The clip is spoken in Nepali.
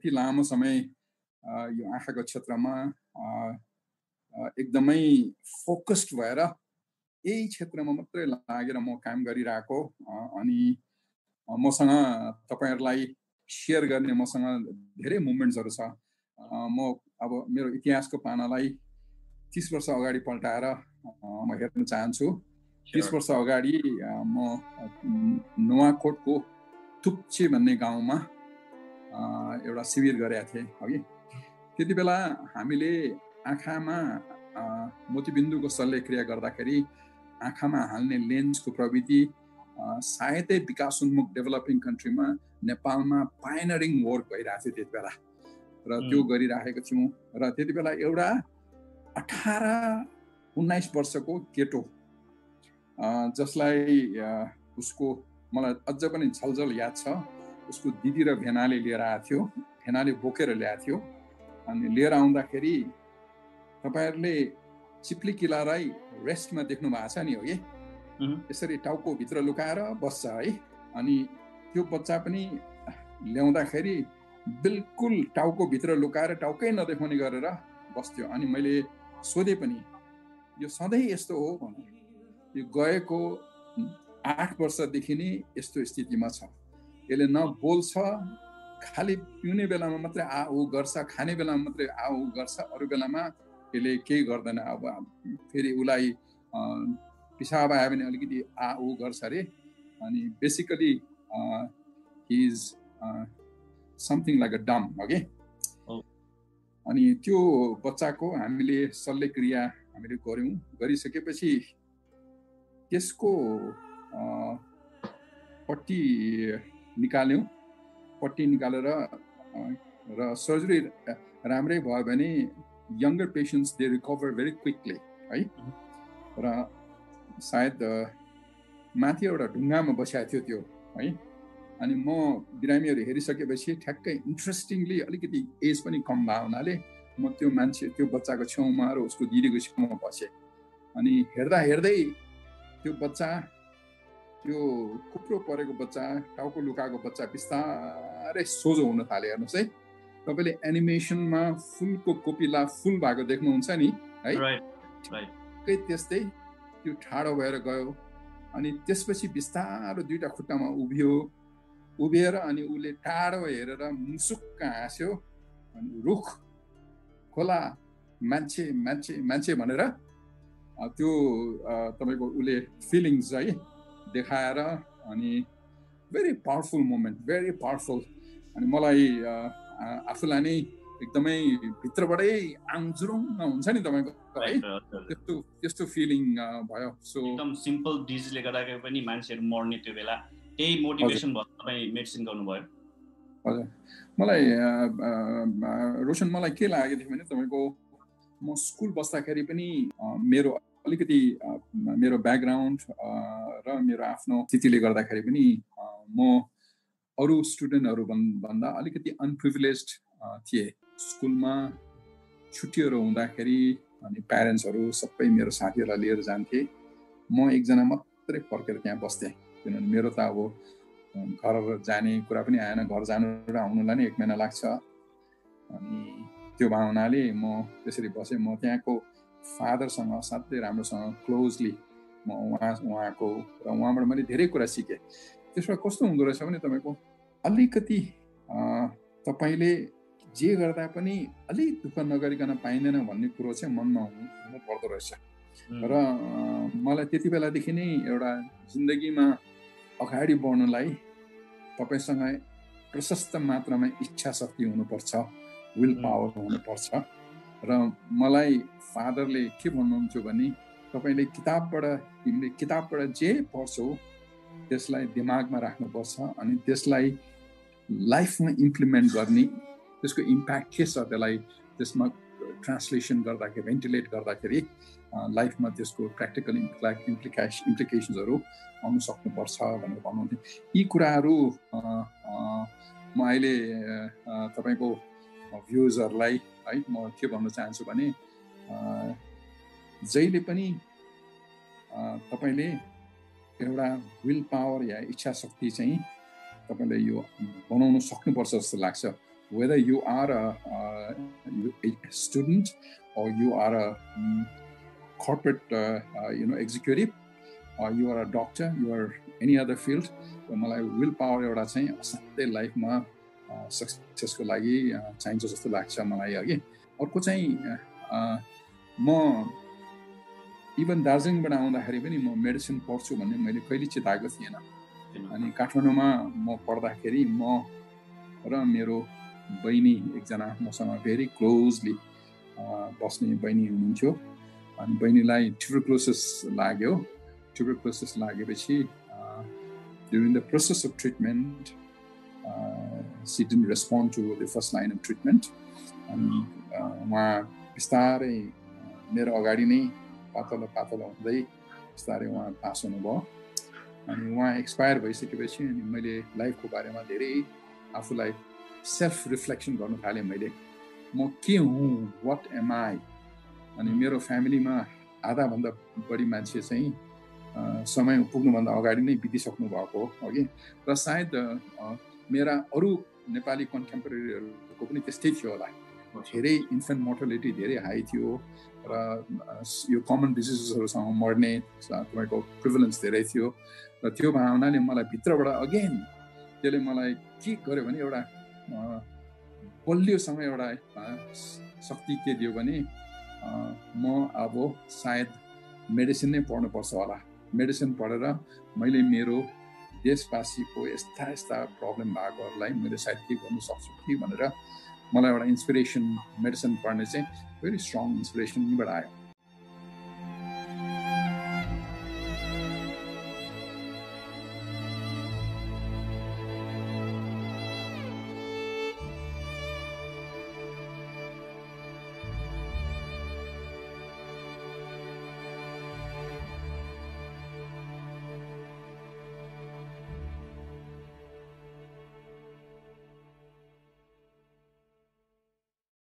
यति लामो समय यो आँखाको क्षेत्रमा एकदमै फोकस्ड भएर यही क्षेत्रमा मात्रै लागेर म काम गरिरहेको अनि मसँग तपाईँहरूलाई सेयर गर्ने मसँग धेरै मुभमेन्ट्सहरू छ। म अब मेरो इतिहासको पानालाई तिस वर्ष अगाडि पल्टाएर म हेर्न चाहन्छु। तिस वर्ष अगाडि म नुवाकोटको थुप्चे भन्ने गाउँमा एउटा शिविर गरेका थिएँ अघि त्यति बेला हामीले आँखामा मोतीबिन्दुको शल्यक्रिया गर्दाखेरि आँखामा हाल्ने लेन्सको प्रविधि सायदै विकासोन्मुख डेभलपिङ कन्ट्रीमा नेपालमा पाइनरिङ वर्क भइरहेको थियो त्यति बेला। र त्यो गरिराखेको थियौँ। र त्यति बेला एउटा अठार उन्नाइस वर्षको केटो जसलाई उसको मलाई अझ पनि झलझल याद छ। उसको दिदी र भेनाले लिएर आएको थियो। भेनाले बोकेर ल्याएको थियो। अनि लिएर आउँदाखेरि तपाईँहरूले चिप्ली किलालाई रेस्टमा देख्नु भएको छ नि हो कि? यसरी टाउकोभित्र लुकाएर बस्छ है। अनि त्यो बच्चा पनि ल्याउँदाखेरि बिल्कुल टाउकोभित्र लुकाएर टाउकै नदेखाउने गरेर बस्थ्यो। अनि मैले सोधेँ पनि यो सधैँ यस्तो हो? भने यो गएको आठ वर्षदेखि नै यस्तो स्थितिमा छ। यसले न बोल्छ खालि पिउने बेलामा मात्रै आ ऊ गर्छ खाने बेलामा मात्रै आ ऊ गर्छ अरू बेलामा यसले केही गर्दैन। अब फेरि उसलाई पिसाब आयो भने अलिकति आ ऊ गर्छ अरे। अनि basically he's something like a dumb हो कि अनि त्यो बच्चाको हामीले शल्यक्रिया हामीले गऱ्यौँ। गरिसकेपछि त्यसको पट्टी निकाल्यौँ पट्टी निकालेर र सर्जरी राम्रै भयो भने younger patients they recover very quickly है? र सायद माथि एउटा ढुङ्गामा बसिएको थियो त्यो है? अनि म बिरामीहरू हेरिसकेपछि ठ्याक्कै इन्ट्रेस्टिङली अलिकति एज पनि कम भयो हुनाले म त्यो मान्छे त्यो बच्चाको छेउमा र उसको दिदीको छेउमा बसेँ। अनि हेर्दा हेर्दै त्यो बच्चा त्यो कुप्रो परेको बच्चा टाउको लुकाएको बच्चा बिस्तारै सोझो हुन थाल्यो हेर्नुहोस् है। तपाईँले एनिमेसनमा फुलको कोपिला फुल भएको देख्नुहुन्छ नि है? त्यस्तै त्यो ठाडो भएर गयो अनि त्यसपछि बिस्तारो दुइटा खुट्टामा उभियो। उभिएर अनि उसले टाढो हेरेर मुसुक्क हाँस्यो अनि रुख खोला मान्छे मान्छे मान्छे भनेर त्यो तपाईँको उसले फिलिङ्स है। देखाएर अनि very powerful moment very powerful अनि मलाई आफूलाई नै एकदमै भित्रबाटै आङजुरुङ हुन्छ नि तपाईँको है? त्यस्तो त्यस्तो फिलिङ भयो। सो एकदम सिम्पल डिजिजले गर्दाखेरि पनि मान्छेहरू मर्ने त्यो बेला त्यही मोटिभेसन भयो तपाईँ मेडिसिन गर्नुभयो। हजुर। मलाई रोशन मलाई के लागेको थियो भने तपाईँको म स्कुल बस्दाखेरि पनि मेरो अलिकति मेरो ब्याकग्राउन्ड र मेरो आफ्नो स्थितिले गर्दाखेरि पनि म अरू स्टुडेन्टहरू भन्दा अलिकति अनप्रिभिलेज थिएँ। स्कुलमा छुट्टीहरू हुँदाखेरि अनि प्यारेन्ट्सहरू सबै मेरो साथीहरूलाई लिएर जान्थेँ। म एकजना मात्रै फर्केर त्यहाँ बस्थेँ किनभने मेरो त अब घर जाने कुरा पनि आएन। घर जानु र आउनुलाई नै एक महिना लाग्छ। अनि त्यो भावनाले म त्यसरी बसेँ। म त्यहाँको फादरसँग साथै राम्रोसँग क्लोजली म उहाँ उहाँको र उहाँबाट मैले धेरै कुरा सिकेँ। त्यसबाट कस्तो हुँदो रहेछ भने तपाईँको अलिकति तपाईँले जे गर्दा पनि अलिक दुःख नगरिकन पाइँदैन भन्ने कुरो चाहिँ मनमा हुनु हुनु पर्दो रहेछ। र मलाई त्यति बेलादेखि नै एउटा जिन्दगीमा अगाडि बढ्नलाई तपाईँसँग प्रशस्त मात्रामा इच्छा शक्ति हुनुपर्छ विल पावर हुनुपर्छ। र मलाई फादरले के भन्नुहुन्थ्यो भने तपाईँले किताबबाट तिमीले किताबबाट जे पढ्छौ त्यसलाई दिमागमा राख्नुपर्छ अनि त्यसलाई लाइफमा इम्प्लिमेन्ट गर्ने त्यसको इम्प्याक्ट के छ त्यसलाई त्यसमा ट्रान्सलेसन गर्दाखेरि भेन्टिलेट गर्दाखेरि लाइफमा त्यसको प्र्याक्टिकल इम्प्ला इम्प्लिकेस इम्प्लिकेसन्सहरू आउनु सक्नुपर्छ भनेर भन्नुहुन्थ्यो। यी कुराहरू म अहिले तपाईँको भ्युजहरूलाई है म के भन्न चाहन्छु भने जहिले पनि तपाईँले एउटा विल पावर या इच्छा शक्ति चाहिँ तपाईँले यो बनाउनु सक्नुपर्छ जस्तो लाग्छ। Whether you are a student or you're corporate you know executive you're a doctor you're any other field मलाई विल पावर एउटा चाहिँ असाध्यै लाइफमा सक्सेसको लागि चाहिन्छ जस्तो लाग्छ मलाई अघि। अर्को चाहिँ म इभन दार्जिलिङबाट आउँदाखेरि पनि म मेडिसिन पढ्छु भन्ने मैले कहिले चिताएको थिएन। अनि काठमाडौँमा म पढ्दाखेरि म र मेरो बहिनी एकजना मसँग भेरी क्लोजली बस्ने बहिनी हुनुहुन्थ्यो। अनि बहिनीलाई ट्युबरक्लोसिस लाग्यो। ट्युबरक्लोसिस लागेपछि during the process of treatment she didn't respond to the first line of treatment अनि उहाँ बिस्तारै मेरो अगाडि नै पातलो पातलो हुँदै बिस्तारै उहाँ पास हुनुभयो अनि उहाँ एक्सपायर भइसकेपछि अनि मैले लाइफको बारेमा धेरै आफूलाई सेल्फ रिफ्लेक्सन गर्नु थालेँ मैले म के हुँ वाट एम आई अनि मेरो फ्यामिलीमा आधाभन्दा बढी मान्छे चाहिँ समय पुग्नुभन्दा अगाडि नै बितिसक्नु भएको हो अघि र सायद मेरा अरू नेपाली कन्टेम्पोरेरीहरूको पनि त्यस्तै थियो होला। धेरै इन्फेन्ट मोर्टलिटी धेरै हाई थियो र यो कमन डिजिजेसहरूसँग मर्ने तपाईँको प्रिभिलेन्स धेरै थियो र त्यो भावनाले मलाई भित्रबाट अगेन त्यसले मलाई के गर्यो भने एउटा बलियोसँग एउटा शक्ति के दियो भने म अब सायद मेडिसिन नै पढ्नुपर्छ होला। मेडिसिन पढेर मैले मेरो देशवासीको यस्ता यस्ता प्रब्लम भएकोहरूलाई मैले सायद के गर्नु सक्छु कि भनेर मलाई एउटा इन्सपिरेसन मेडिसिन पढ्ने चाहिँ भेरी स्ट्रङ इन्सपिरेसन यहीँबाट आयो।